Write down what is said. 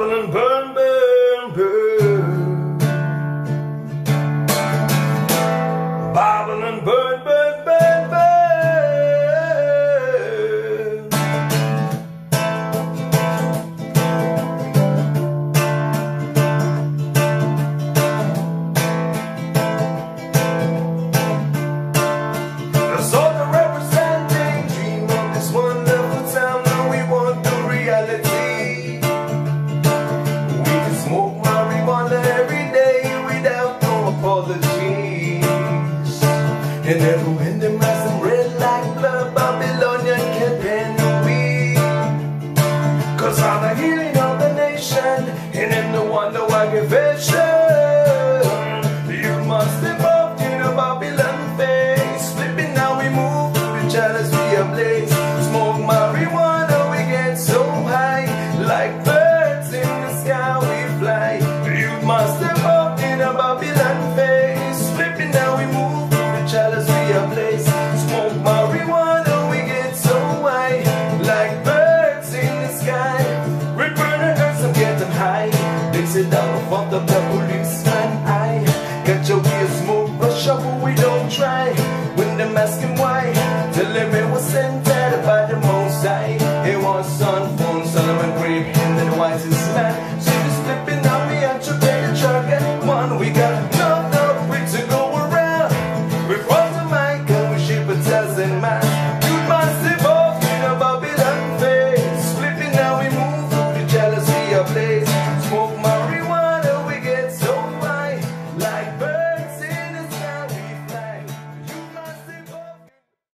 Babylon burn, burn, no apologies. And then when the mass them red like blood, Babylonian can pen the weed. Cause I'm the healing of the nation, and in the wonder aggravation. You président vante the policeman I got your ears moved but sure we don't try. When they're asking why Tell them it was sent